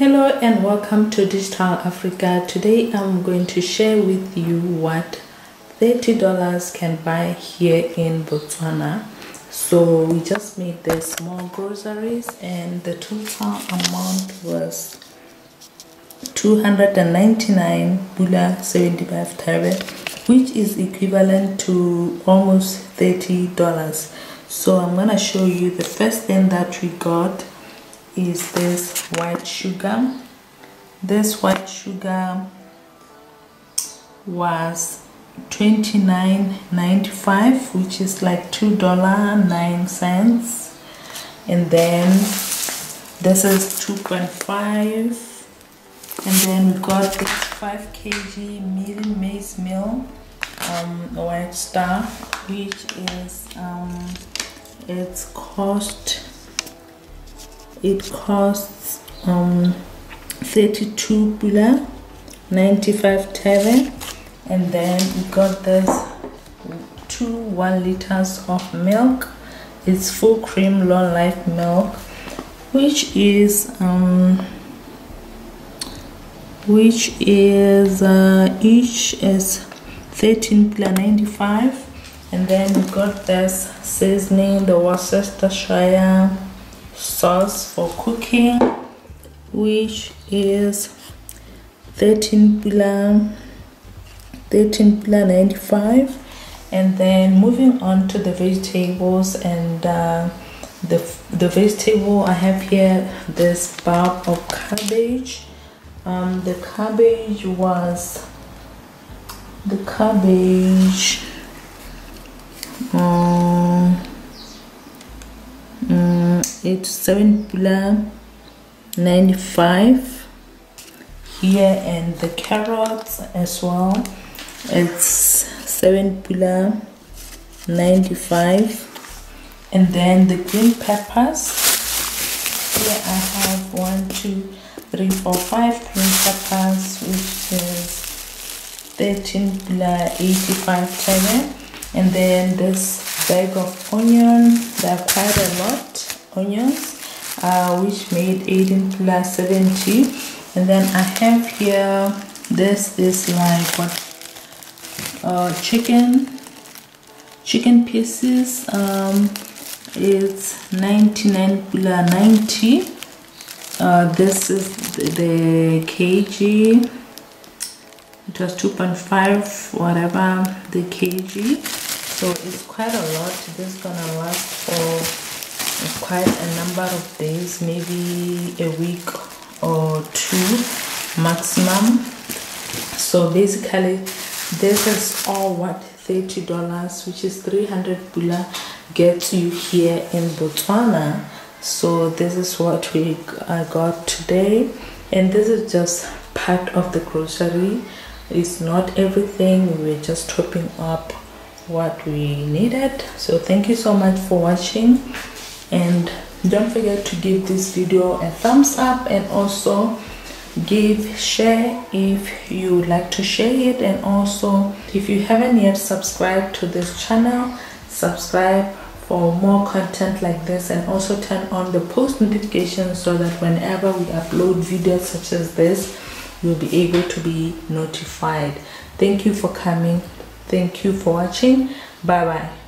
and welcome to Digital Africa. Today I'm going to share with you what $30 can buy here in Botswana. So we just made the small groceries and the total amount was 299 Pula 75 Thebe, which is equivalent to almost $30. So I'm gonna show you the first thing that we got is this white sugar. This white sugar was 29.95 which is like two dollar nine cents. And then this is 2.5 and then we got the 5 kg medium maize meal um, white star which is um, its cost it costs um 32 pula 95 thebe and then we got this two one liters of milk. It's full cream long life milk which is um which is uh, each is 13 pula 95 and then we got this seasoning the Worcestershire sauce for cooking which is 13 pula 13 pula 95 and then moving on to the vegetables and uh, the the vegetable I have here this bulb of cabbage. Um, the cabbage was the cabbage 7 pula 95 here and the carrots as well. It's 7 pula 95 and then the green peppers. Here I have one two three four five green peppers which is 13 pula 85 seven and then this bag of onion. There are quite a lot onions uh, which made 18 pula 70 and then I have here this is like what uh, chicken chicken pieces. Um, it's 99 pula 90 uh, this is the kg it was 2.5 whatever the kg so it's quite a lot. This is gonna last for quite a number of days maybe a week or two maximum. So basically this is all what 30 dollars which is 300 pula gets you here in botswana. So this is what we I got today. And this is just part of the grocery. It's not everything. We're just topping up what we needed. So thank you so much for watching and don't forget to give this video a thumbs up and also give share if you would like to share it. And also if you haven't yet subscribed to this channel subscribe for more content like this. And also turn on the post notifications so that whenever we upload videos such as this you'll be able to be notified. Thank you for coming. Thank you for watching. Bye bye